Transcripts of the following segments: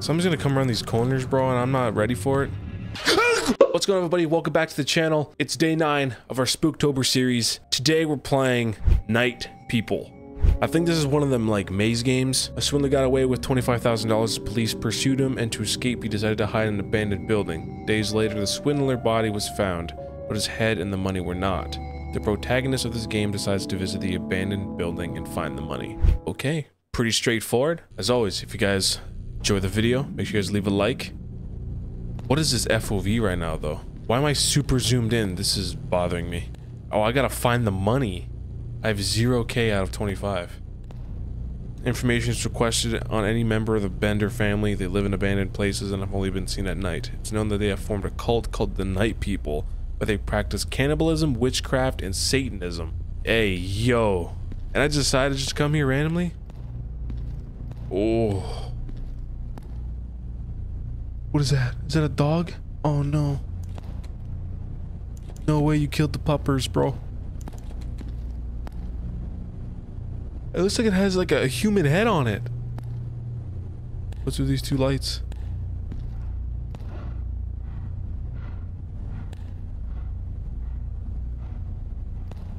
Someone's gonna come around these corners, bro, and I'm not ready for it. What's going on, everybody? Welcome back to the channel. It's day nine of our Spooktober series. Today we're playing Night People. I think this is one of them like maze games. A swindler got away with $25,000. Police pursued him, and to escape, he decided to hide in an abandoned building. Days later, the swindler body was found, but his head and the money were not. The protagonist of this game decides to visit the abandoned building and find the money. Okay, pretty straightforward. As always, if you guys enjoy the video, make sure you guys leave a like. What is this FOV right now, though? Why am I super zoomed in? This is bothering me. Oh, I gotta find the money. I have 0k out of 25. Information is requested on any member of the Bender family. They live in abandoned places and have only been seen at night. It's known that they have formed a cult called the Night People, where they practice cannibalism, witchcraft, and Satanism. Hey, yo. And I decided to just come here randomly? Oh. What is that? Is that a dog? Oh no. No way you killed the puppers, bro. It looks like it has like a human head on it. What's with these two lights?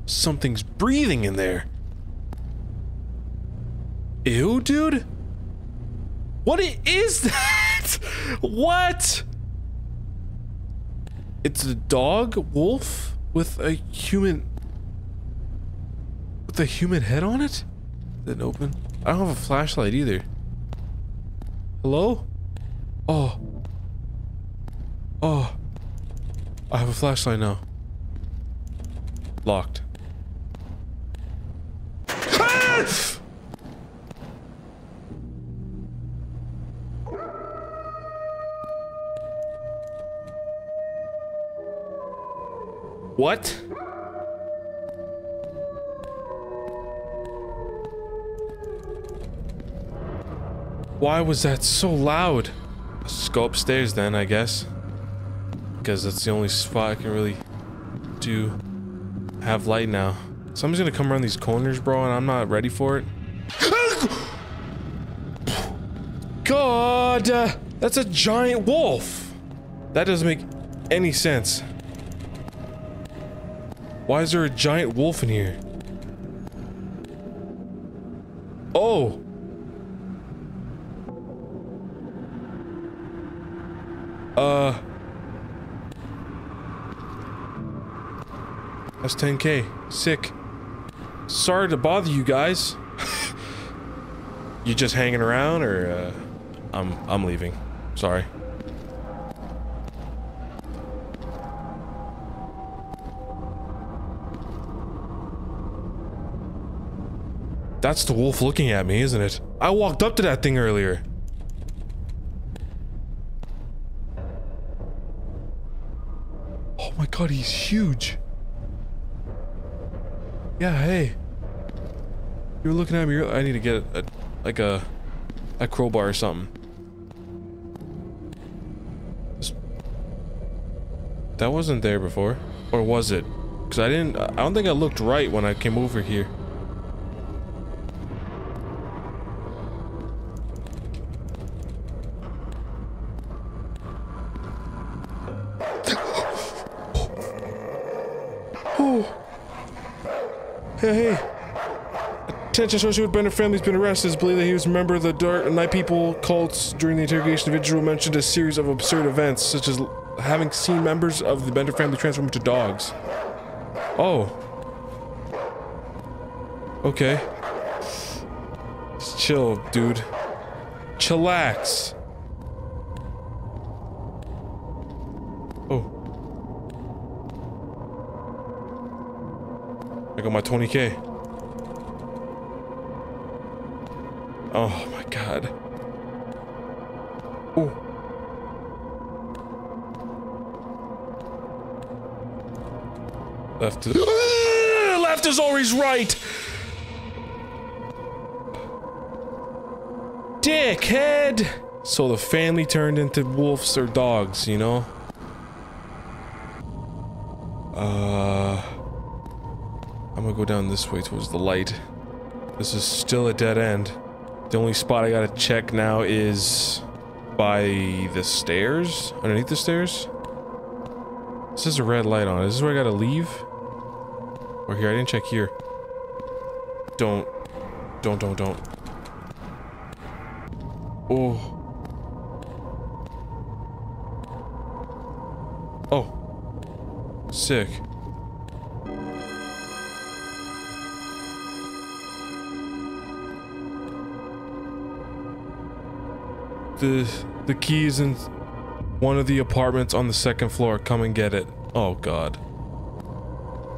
Something's breathing in there. Ew, dude. What is that? What? It's a dog wolf with a human with a human head on it? Didn't open. I don't have a flashlight either. Hello? Oh. Oh. I have a flashlight now. Locked. Ah! What? Why was that so loud? Let's go upstairs then, I guess. Because that's the only spot I can really do have light now. Someone's gonna come around these corners, bro, and I'm not ready for it. God! Uh, that's a giant wolf! That doesn't make any sense. Why is there a giant wolf in here? Oh! Uh... That's 10k. Sick. Sorry to bother you guys. you just hanging around or uh, I'm I'm leaving. Sorry. That's the wolf looking at me, isn't it? I walked up to that thing earlier. Oh my god, he's huge. Yeah, hey. You were looking at me. I need to get a, like a a crowbar or something. That wasn't there before. Or was it? Because I didn't- I don't think I looked right when I came over here. Hey, hey. Attention with Bender family has been arrested. It's believed that he was a member of the Dark Night People cults. During the interrogation, the individual mentioned a series of absurd events, such as having seen members of the Bender family transform into dogs. Oh. Okay. Just chill, dude. Chillax. I got my 20k. Oh my god. Ooh. Left is- Left is always right! Dickhead! So the family turned into wolves or dogs, you know? Uh... Gonna go down this way towards the light. This is still a dead end. The only spot I gotta check now is by the stairs? Underneath the stairs? This is a red light on. Is this where I gotta leave? Or here, I didn't check here. Don't. Don't, don't, don't. Oh. Oh. Sick. The the keys in one of the apartments on the second floor. Come and get it. Oh god.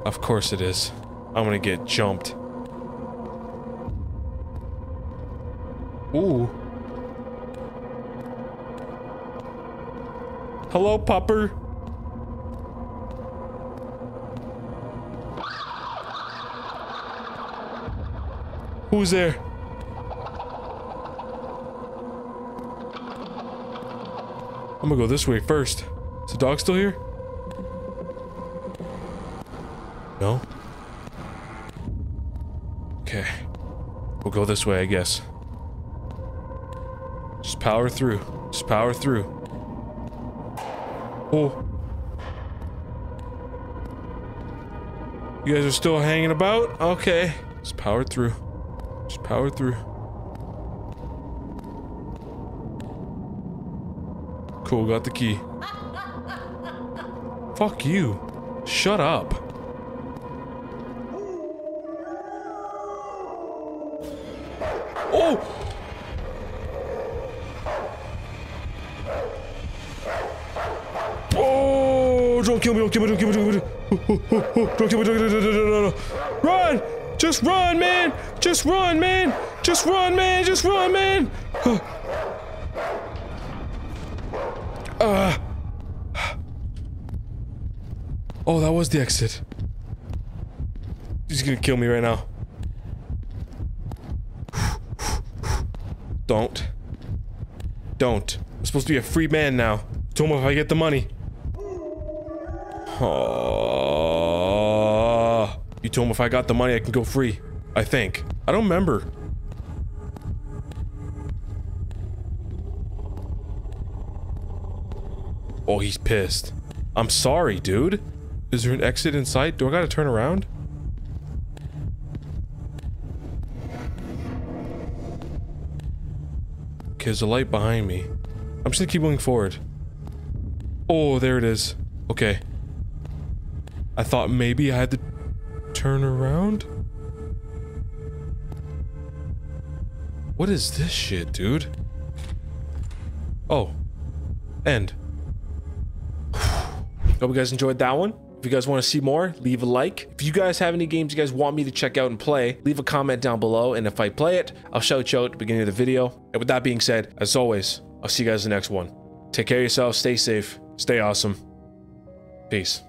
Of course it is. I'm gonna get jumped. Ooh. Hello, pupper. Who's there? I'm gonna go this way first. Is the dog still here? No? Okay. We'll go this way, I guess. Just power through. Just power through. Oh. You guys are still hanging about? Okay. Just power through. Just power through. Cool, got the key. Fuck you. Shut up. Oh! Oh! Don't kill me, don't kill me, don't kill me, oh, oh, oh, don't kill me. Don't kill me, don't kill me, don't kill me. Run! Just run, man! Just run, man! Just run, man! Just run, man! Uh. Oh, that was the exit. He's gonna kill me right now. Don't. Don't. I'm supposed to be a free man now. Told him if I get the money. Oh. You told him if I got the money, I can go free. I think. I don't remember. He's pissed. I'm sorry, dude. Is there an exit in sight? Do I gotta turn around? Okay, there's a light behind me. I'm just gonna keep going forward. Oh, there it is. Okay. I thought maybe I had to turn around? What is this shit, dude? Oh. End. Hope you guys enjoyed that one. If you guys want to see more, leave a like. If you guys have any games you guys want me to check out and play, leave a comment down below. And if I play it, I'll shout you out at the beginning of the video. And with that being said, as always, I'll see you guys in the next one. Take care of yourselves, stay safe, stay awesome. Peace.